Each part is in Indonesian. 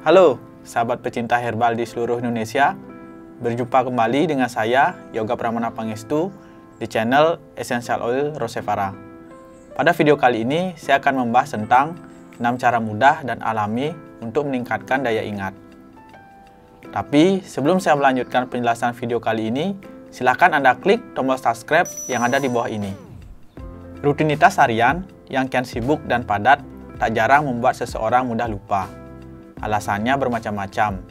Halo, sahabat pecinta herbal di seluruh Indonesia. Berjumpa kembali dengan saya, Yoga Pramana Pangestu, di channel Essential Oil Rosevara. Pada video kali ini, saya akan membahas tentang 6 cara mudah dan alami untuk meningkatkan daya ingat. Tapi, sebelum saya melanjutkan penjelasan video kali ini, silakan Anda klik tombol subscribe yang ada di bawah ini. Rutinitas harian yang kian sibuk dan padat tak jarang membuat seseorang mudah lupa. Alasannya bermacam-macam,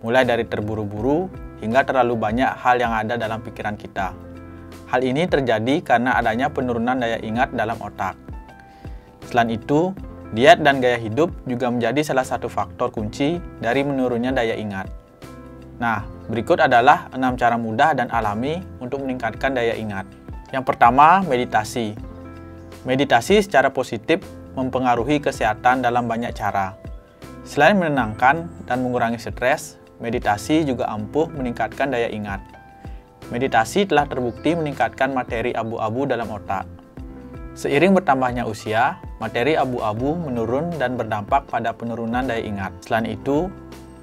mulai dari terburu-buru hingga terlalu banyak hal yang ada dalam pikiran kita. Hal ini terjadi karena adanya penurunan daya ingat dalam otak. Selain itu, diet dan gaya hidup juga menjadi salah satu faktor kunci dari menurunnya daya ingat. Nah, berikut adalah 6 cara mudah dan alami untuk meningkatkan daya ingat. Yang pertama, meditasi. Meditasi secara positif mempengaruhi kesehatan dalam banyak cara. Selain menenangkan dan mengurangi stres, meditasi juga ampuh meningkatkan daya ingat. Meditasi telah terbukti meningkatkan materi abu-abu dalam otak. Seiring bertambahnya usia, materi abu-abu menurun dan berdampak pada penurunan daya ingat. Selain itu,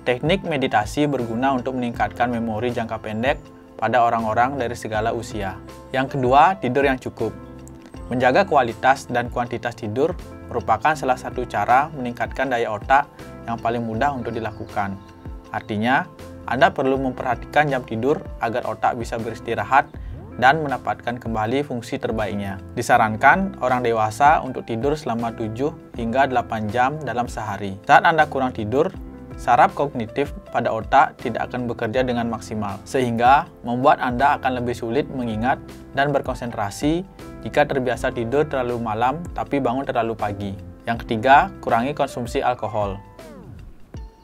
teknik meditasi berguna untuk meningkatkan memori jangka pendek pada orang-orang dari segala usia. Yang kedua, tidur yang cukup. Menjaga kualitas dan kuantitas tidur merupakan salah satu cara meningkatkan daya otak yang paling mudah untuk dilakukan. Artinya, Anda perlu memperhatikan jam tidur agar otak bisa beristirahat dan mendapatkan kembali fungsi terbaiknya. Disarankan orang dewasa untuk tidur selama 7 hingga 8 jam dalam sehari. Saat Anda kurang tidur, saraf kognitif pada otak tidak akan bekerja dengan maksimal, sehingga membuat Anda akan lebih sulit mengingat dan berkonsentrasi jika terbiasa tidur terlalu malam tapi bangun terlalu pagi. Yang ketiga, kurangi konsumsi alkohol.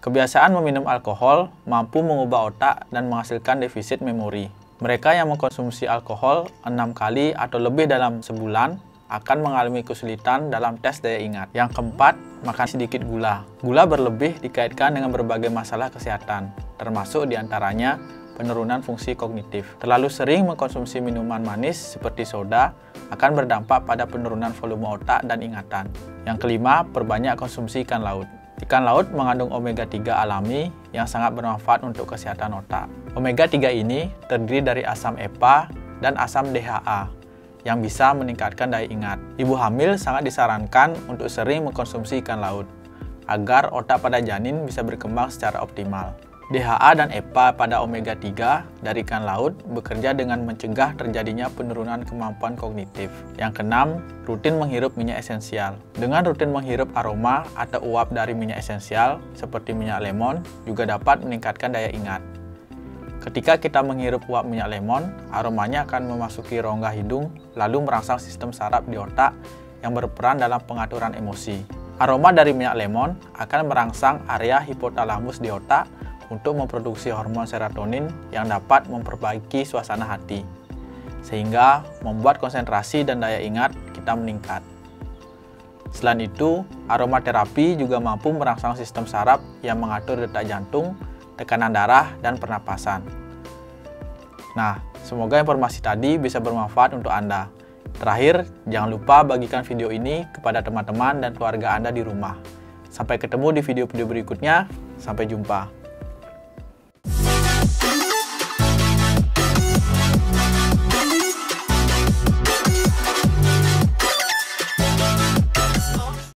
Kebiasaan meminum alkohol mampu mengubah otak dan menghasilkan defisit memori. Mereka yang mengkonsumsi alkohol 6 kali atau lebih dalam sebulan akan mengalami kesulitan dalam tes daya ingat. Yang keempat, makan sedikit gula. Gula berlebih dikaitkan dengan berbagai masalah kesehatan, termasuk di antaranya penurunan fungsi kognitif. Terlalu sering mengkonsumsi minuman manis seperti soda akan berdampak pada penurunan volume otak dan ingatan. Yang kelima, perbanyak konsumsi ikan laut. Ikan laut mengandung omega-3 alami yang sangat bermanfaat untuk kesehatan otak. Omega-3 ini terdiri dari asam EPA dan asam DHA yang bisa meningkatkan daya ingat. Ibu hamil sangat disarankan untuk sering mengkonsumsi ikan laut agar otak pada janin bisa berkembang secara optimal. DHA dan EPA pada omega-3 dari ikan laut bekerja dengan mencegah terjadinya penurunan kemampuan kognitif. Yang keenam, rutin menghirup minyak esensial. Dengan rutin menghirup aroma atau uap dari minyak esensial seperti minyak lemon juga dapat meningkatkan daya ingat. Ketika kita menghirup uap minyak lemon, aromanya akan memasuki rongga hidung lalu merangsang sistem saraf di otak yang berperan dalam pengaturan emosi. Aroma dari minyak lemon akan merangsang area hipotalamus di otak untuk memproduksi hormon serotonin yang dapat memperbaiki suasana hati, sehingga membuat konsentrasi dan daya ingat kita meningkat. Selain itu, aromaterapi juga mampu merangsang sistem saraf yang mengatur detak jantung, tekanan darah, dan pernapasan. Nah, semoga informasi tadi bisa bermanfaat untuk Anda. Terakhir, jangan lupa bagikan video ini kepada teman-teman dan keluarga Anda di rumah. Sampai ketemu di video-video berikutnya. Sampai jumpa.